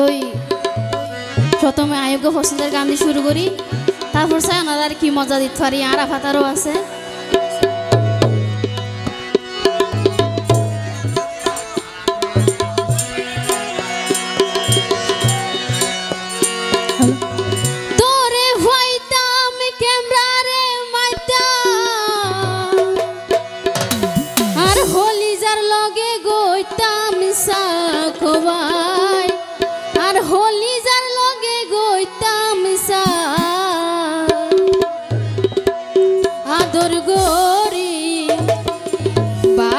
তোই প্রথমে আয়োগ্য পছন্দের গান দিয়ে শুরু করি, তারপর ওনার কি মজা দিতে পারি আর আফাতারও আছে।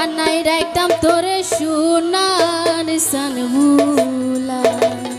বানাই রাখতাম তোরে সোনার সানমুলা। তোরে